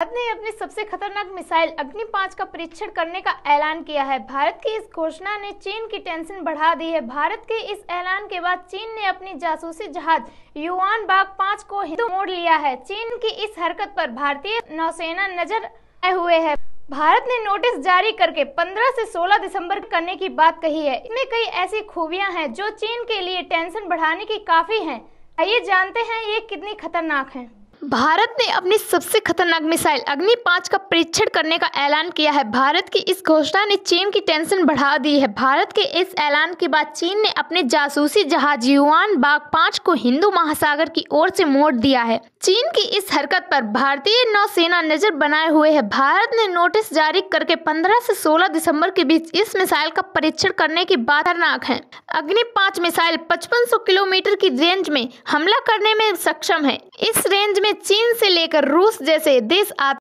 भारत ने अपनी सबसे खतरनाक मिसाइल अग्नि पाँच का परीक्षण करने का ऐलान किया है। भारत की इस घोषणा ने चीन की टेंशन बढ़ा दी है। भारत के इस ऐलान के बाद चीन ने अपनी जासूसी जहाज़ युवान बाग पाँच को हिंदू मोड़ लिया है। चीन की इस हरकत पर भारतीय नौसेना नज़र आए हुए है। भारत ने नोटिस जारी करके 15 से 16 दिसंबर करने की बात कही है। इसमें कई ऐसी खूबियाँ हैं जो चीन के लिए टेंशन बढ़ाने की काफ़ी हैं। आइए जानते हैं ये कितनी खतरनाक हैं। भारत ने अपनी सबसे खतरनाक मिसाइल अग्नि पाँच का परीक्षण करने का ऐलान किया है। भारत की इस घोषणा ने चीन की टेंशन बढ़ा दी है। भारत के इस ऐलान के बाद चीन ने अपने जासूसी जहाज़ युवान बाग पाँच को हिंदू महासागर की ओर से मोड़ दिया है। चीन की इस हरकत पर भारतीय नौसेना नज़र बनाए हुए है। भारत ने नोटिस जारी करके 15 से 16 दिसंबर के बीच इस मिसाइल का परीक्षण करने की बात खतरनाक है। अग्नि पाँच मिसाइल 5500 किलोमीटर की रेंज में हमला करने में सक्षम है। इस रेंज में चीन से लेकर रूस जैसे देश आते